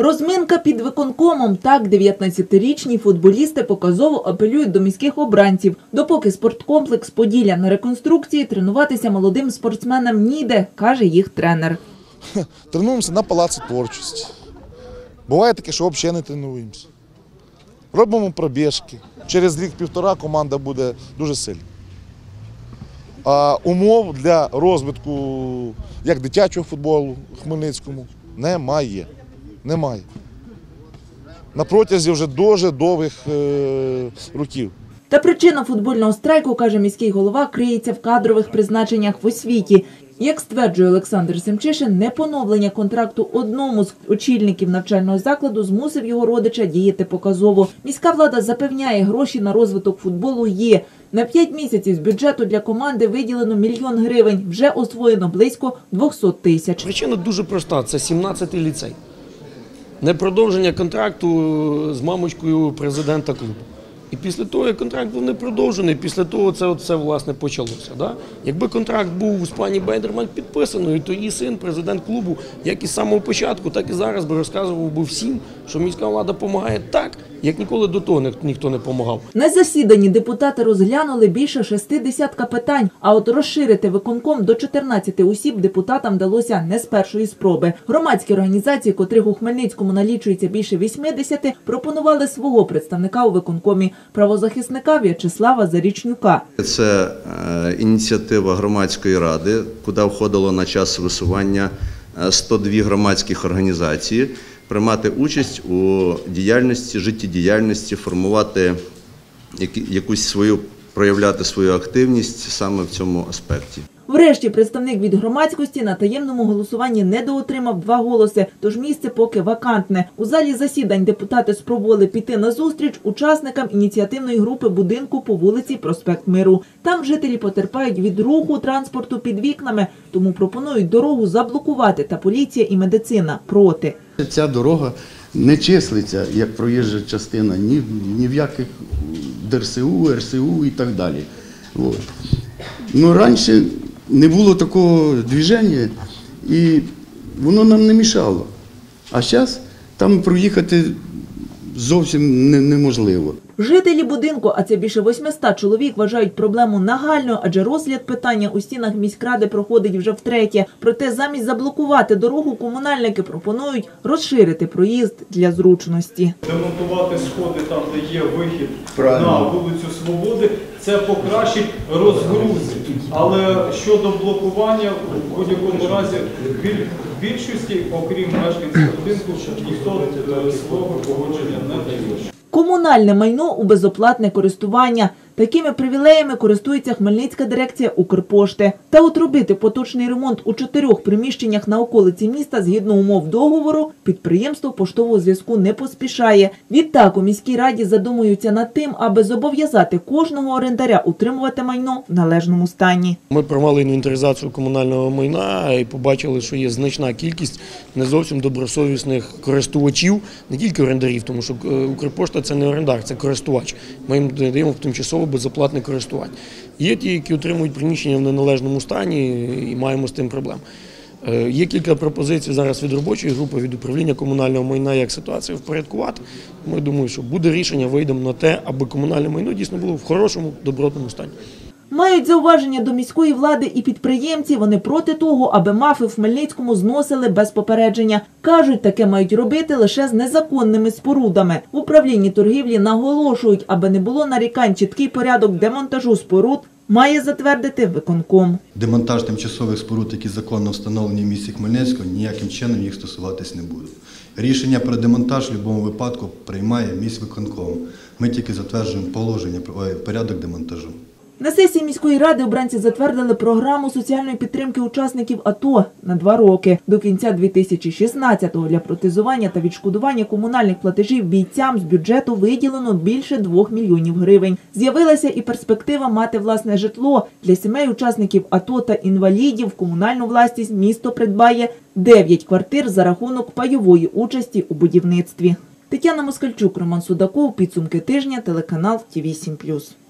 Розминка під виконкомом. Так 19-річні футболісти показово апелюють до міських обранців. Допоки спорткомплекс Поділля на реконструкції, тренуватися молодим спортсменам ніде, каже їх тренер. Тренуємося на палаці творчості. Буває таке, що взагалі не тренуємося. Робимо пробіжки. Через рік-півтора команда буде дуже сильна. А умов для розвитку як дитячого футболу в Хмельницькому немає. Немає. На протязі вже дуже довгих е, років. Та причина футбольного страйку, каже міський голова, криється в кадрових призначеннях в освіті. Як стверджує Олександр Семчишин, непоновлення контракту одному з очільників навчального закладу змусив його родича діяти показово. Міська влада запевняє, гроші на розвиток футболу є. На 5 місяців з бюджету для команди виділено мільйон гривень. Вже освоєно близько 200 тисяч. Причина дуже проста: це 17-й ліцей. Непродовження контракту з мамочкою президента клубу. І після того, як контракт був не продовжений, після того це от все власне почалося. Да? Якби контракт був з пані Бейдерман підписаний, то її син, президент клубу, як і з самого початку, так і зараз би розказував би всім, що міська влада допомагає так, як ніколи до того ні- ніхто не допомагав. На засіданні депутати розглянули більше шести десятка питань, а от розширити виконком до 14 осіб депутатам вдалося не з першої спроби. Громадські організації, котрих у Хмельницькому налічується більше 80, пропонували свого представника у виконкомі правозахисника В'ячеслава Зарічнюка. Це е, ініціатива громадської ради, куди входило на час висування е, 102 громадських організації, приймати участь у діяльності, життєдіяльності, формувати якусь свою, проявляти свою активність саме в цьому аспекті. Врешті представник від громадськості на таємному голосуванні недоотримав два голоси, тож місце поки вакантне. У залі засідань депутати спробували піти на зустріч учасникам ініціативної групи будинку по вулиці Проспект Миру. Там жителі потерпають від руху транспорту під вікнами, тому пропонують дорогу заблокувати. Та поліція і медицина проти. Ця дорога не числиться як проїжджа частина ні, ні в яких ДРСУ, РСУ і так далі. От. Ну, раніше не було такого движення, і воно нам не мішало. А зараз там проїхати зовсім не- неможливо. Жителі будинку, а це більше 800 чоловік, вважають проблему нагальною, адже розгляд питання у стінах міськради проходить вже втретє. Проте замість заблокувати дорогу, комунальники пропонують розширити проїзд для зручності. демонтувати сходи там, де є вихід Правильно. на вулицю Свободи, це покращить розгрузи. Але щодо блокування, в будь-якому разі в більшості, окрім мешканців будинку, ніхто е, свого погодження не дає. Комунальне майно у безоплатне користування. Такими привілеями користується Хмельницька дирекція Укрпошти. Та от робити поточний ремонт у чотирьох приміщеннях на околиці міста згідно умов договору підприємство поштового зв'язку не поспішає. Відтак у міській раді задумуються над тим, аби зобов'язати кожного орендаря утримувати майно в належному стані. Ми провели інвентаризацію комунального майна і побачили, що є значна кількість не зовсім добросовісних користувачів, не тільки орендарів, тому що е, Укрпошта це не орендар, це користувач. Ми їм даємо тимчасово безоплатне користування. Є ті, які отримують приміщення в неналежному стані і маємо з тим проблем. Е, Є кілька пропозицій зараз від робочої групи, від управління комунального майна, як ситуацію впорядкувати. Ми думаю, що буде рішення, вийдемо на те, аби комунальне майно дійсно було в хорошому, добротному стані. Мають зауваження до міської влади і підприємці. Вони проти того, аби мафи в Хмельницькому зносили без попередження. Кажуть, таке мають робити лише з незаконними спорудами. В управлінні торгівлі наголошують, аби не було нарікань, чіткий порядок демонтажу споруд має затвердити виконком. Демонтаж тимчасових споруд, які законно встановлені в місті Хмельницького, ніяким чином їх стосуватись не буде. Рішення про демонтаж в будь-якому випадку приймає міськвиконком. Ми тільки затверджуємо положення, порядок демонтажу. На сесії міської ради обранці затвердили програму соціальної підтримки учасників АТО на два роки. До кінця 2016-го для протезування та відшкодування комунальних платежів бійцям з бюджету виділено більше 2 мільйонів гривень. З'явилася і перспектива мати власне житло. Для сімей учасників АТО та інвалідів комунальну власність місто придбає 9 квартир за рахунок пайової участі у будівництві. Тетяна Москальчук, Роман Судаков, підсумки тижня, телеканал ТІВІ 7+.